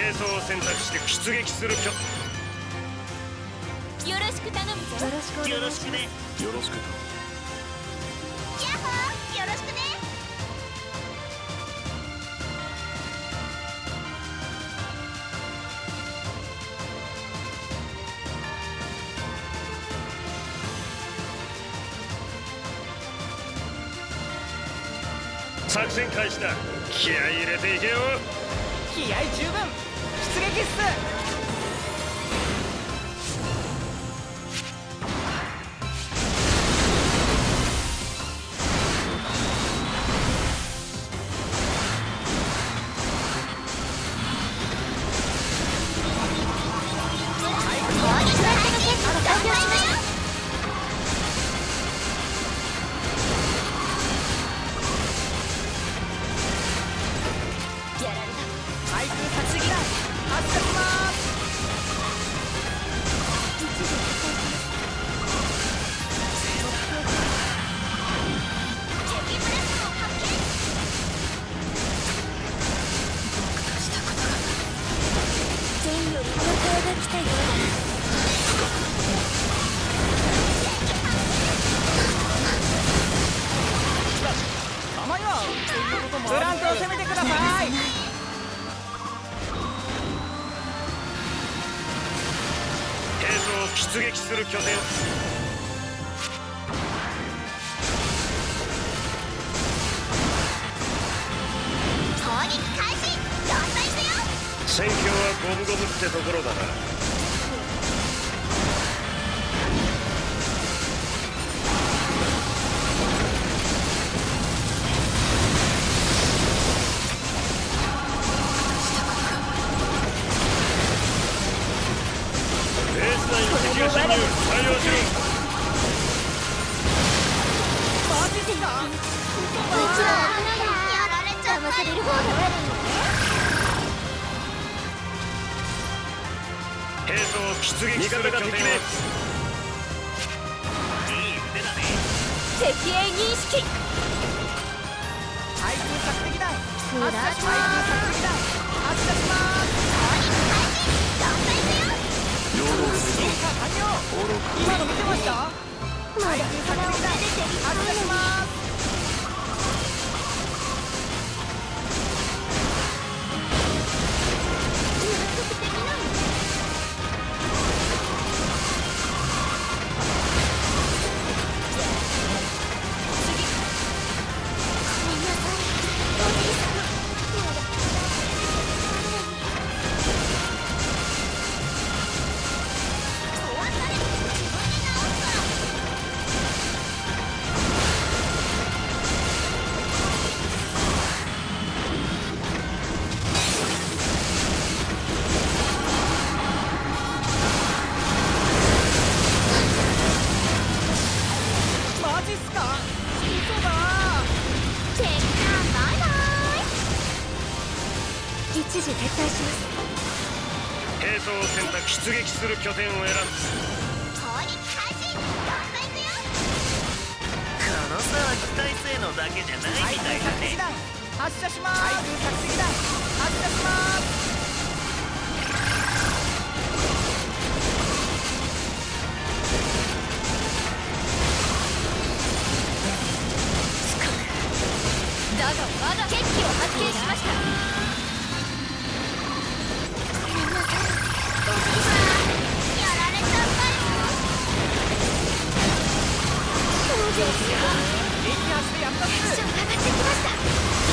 兵装を選択して出撃するきょよろしく頼むぞ。よろしくよろしくねよろしくヤッホーよろしくね。作戦開始だ。気合い入れていけよ。気合十分出撃っす。出撃する拠点。戦況は五分五分ってところだな出撃する拠点をいい腕だね敵営認識。対空策的だ。発射します。策的だ撃する拠点を選ぶ。法に家事どんどんいくよこの差は機体性能だ。けじゃないみたいだね発射します。対空作戦だ発射します。だがまだ決起を発見しました。上がってきました。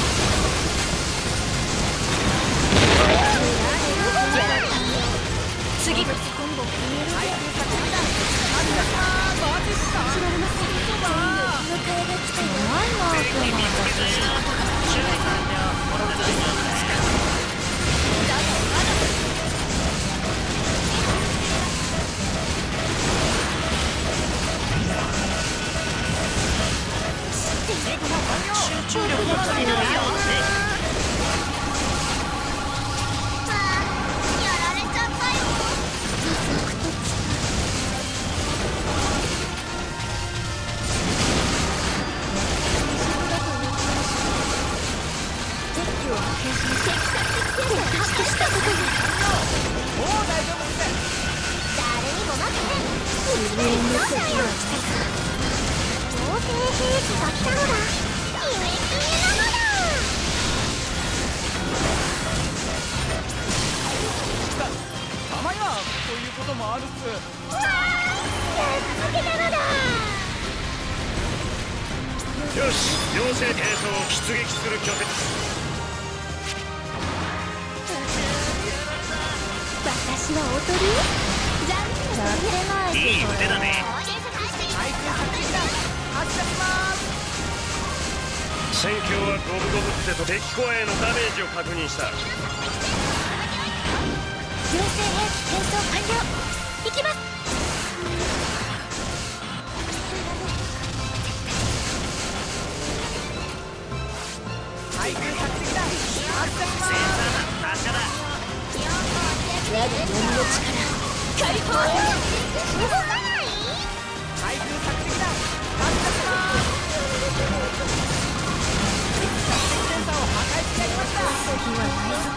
兵器が来たのだたまにはこういうこともあるっすわあ負けたのだよし妖精兵装を出撃する拠点私はおとり残念やってないいい腕だね対空作戦だ発射します戦況は五分五分ってと敵コアへのダメージを確認した。妖精兵器転送完了。行きます。対空作戦だ発射しますセンサーだ。だ我が闇の力解放動はないぞ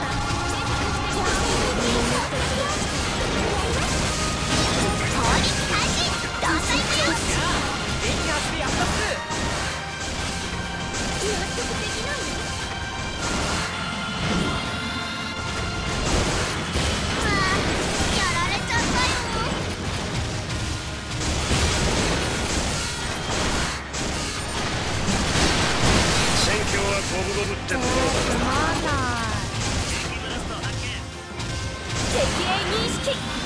へ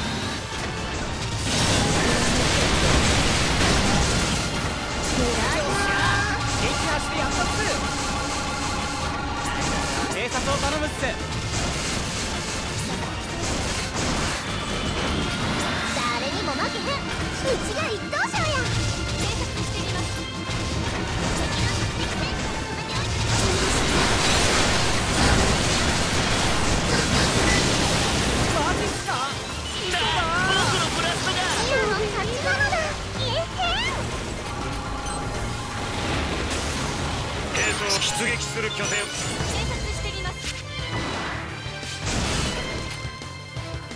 を出撃する拠点偵察してみます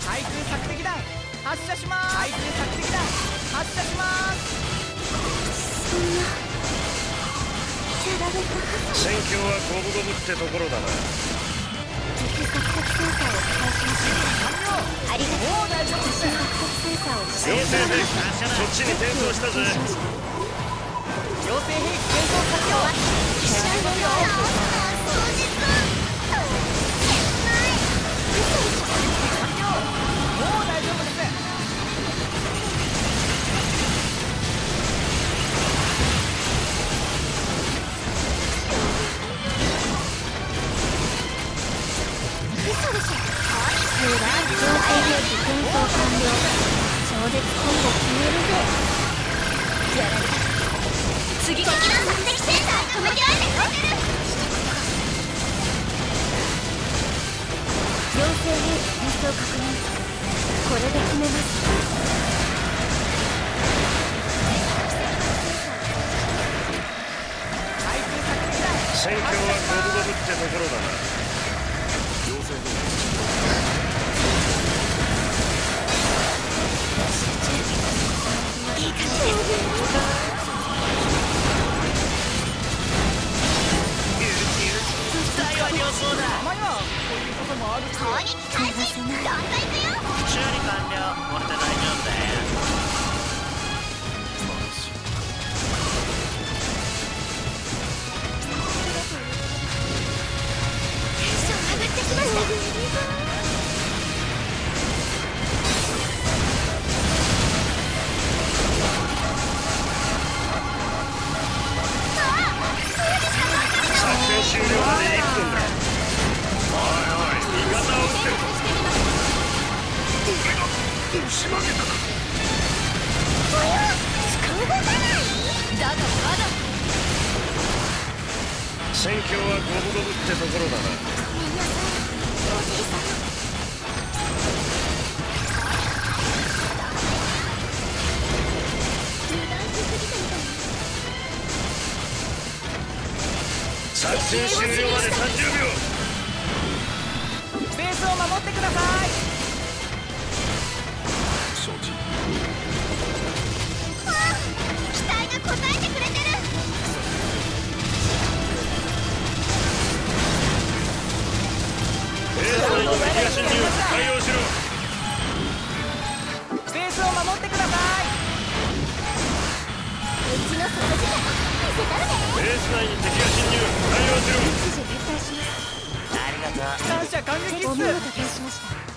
対空索敵弾発射します対空索敵弾発射しますそんなやられた。戦況は五分五分ってところだな敵索敵センサーを開始しありがとうもう大丈夫っす敵索敵センサーを妖精兵器そっちに転送した。ぜ妖精兵器戦闘完了一緒に直すの当日もう大丈夫だ兵器転送確認。これで決めます。戦況は五分五分ってところだな。俺が押し負けたかだがまだ戦況は五分五分ってところだな。ごめん。なさいおじいさんまで30秒ースを守ってください感謝感激っお見事す